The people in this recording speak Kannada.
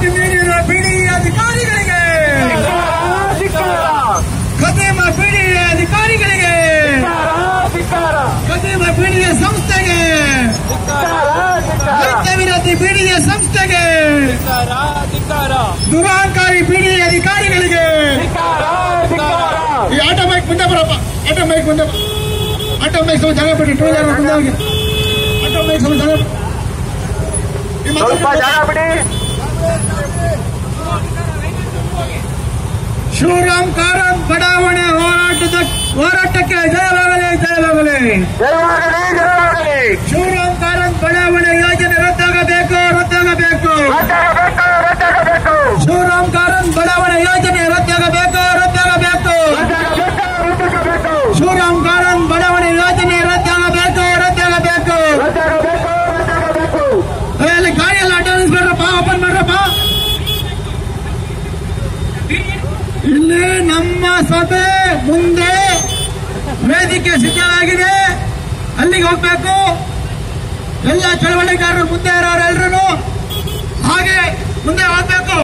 ಮಾರ್ಕೆಟ್ ನೀಡಿದ ಬಿಡಿ ಅಧಿಕಾರಿಗಳಿಗೆ ಕದಿಮ ಬಿಡಿ ಅಧಿಕಾರಿಗಳಿಗೆ ಕದಿಮ ಬಿಡಿಯ ಸಂಸ್ಥೆಗೆ ರೈತ ವಿರೋಧಿ ಬಿಡಿಯ ಸಂಸ್ಥೆಗೆ ದುರಾಂಕಾರಿ ಬಿಡಿ ಅಧಿಕಾರಿಗಳಿಗೆ ಈ ಆಟೋ ಮೈಕ್ ಮುಂದೆ ಬರಪ್ಪ ಆಟೋ ಮೈಕ್ ಮುಂದೆ ಆಟೋ ಮೈಕ್ ಸ್ವಲ್ಪ ಜಾಗ ಬಿಡಿ ಟೂ ಜಾಗ ಮುಂದೆ ಹೋಗಿ ಆಟೋ ಮೈಕ್ ಸ್ವಲ್ಪ ಜಾಗ ಸ್ವಲ್ಪ ಜಾಗ ಬಿಡಿ ಶಿವರಾಮ್ ಕಾರಂತ್ ಬಡಾವಣೆ ಹೋರಾಟದ ಹೋರಾಟಕ್ಕೆ ಜಯವಾಗಲಿ ಜಯವಾಗಲಿ. ಶಿವರಾಮ್ ಕಾರಂತ್ ಬಡಾವಣೆ ಯೋಜನೆ ರದ್ದಾಗಬೇಕು ರದ್ದಾಗಬೇಕು. ಶಿವರಾಮ್ ಕಾರಂತ್ ಬಡಾವಣೆ ಯೋಜನೆ ರದ್ದಾಗಬೇಕು ರದ್ದಾಗಬೇಕು. ಶಿವರಾಮ್ ಕಾರಂತ್ ಬಡಾವಣೆ ಯೋಜನೆ ರದ್ದಾಗಬೇಕು ರದ್ದಾಗಬೇಕು. ಅಲ್ಲಿ ಗಾಡಿಯಲ್ಲಿ ಅಡ್ಡ ನಿಲ್ಸ್ಬೇಡ್ರಪ್ಪ ಓಪನ್ ಮಾಡ್ರಪ್ಪ. ಇಲ್ಲಿ ನಮ್ಮ ಸಭೆ ಮುಂದೆ ವೇದಿಕೆ ಸಿದ್ಧವಾಗಿದೆ ಅಲ್ಲಿಗೆ ಹೋಗ್ಬೇಕು. ಎಲ್ಲ ಚಳವಳಿಗಾರರು ಮುಂದೆ ಇರೋರೆಲ್ಲರೂ ಹಾಗೆ ಮುಂದೆ ಹೋಗ್ಬೇಕು.